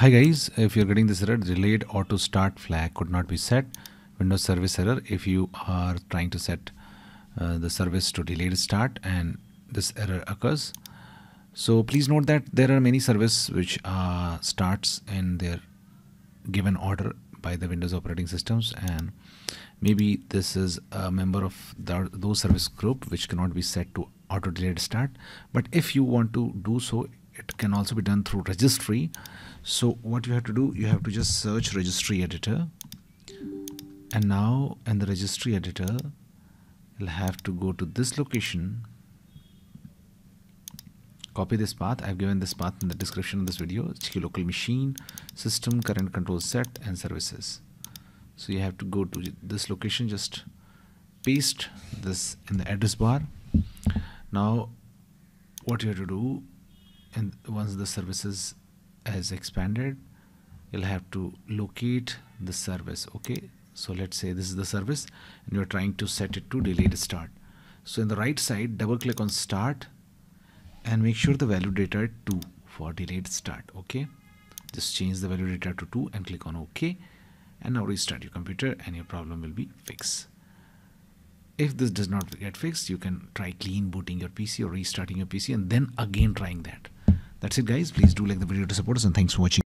Hi guys, if you're getting this error, delayed auto start flag could not be set. Windows service error if you are trying to set uh, the service to delayed start and this error occurs. So please note that there are many service which uh, starts in their given order by the Windows operating systems and maybe this is a member of the, those service group which cannot be set to auto delayed start but if you want to do so it can also be done through registry. So what you have to do you have to just search registry editor. And now in the registry editor you'll have to go to this location. Copy this path. I've given this path in the description of this video. HKEY local machine system current control set and services. So you have to go to this location. Just paste this in the address bar. Now what you have to do and once the services has expanded you'll have to locate the service okay? So let's say this is the service and you're trying to set it to delayed start. So in the right side double click on start and make sure the value data is 2 for delayed start okay? Just change the value data to 2 and click on ok. And now restart your computer and your problem will be fixed. If this does not get fixed you can try clean booting your pc or restarting your pc and then again trying that that's it guys. Please do like the video to support us and thanks for watching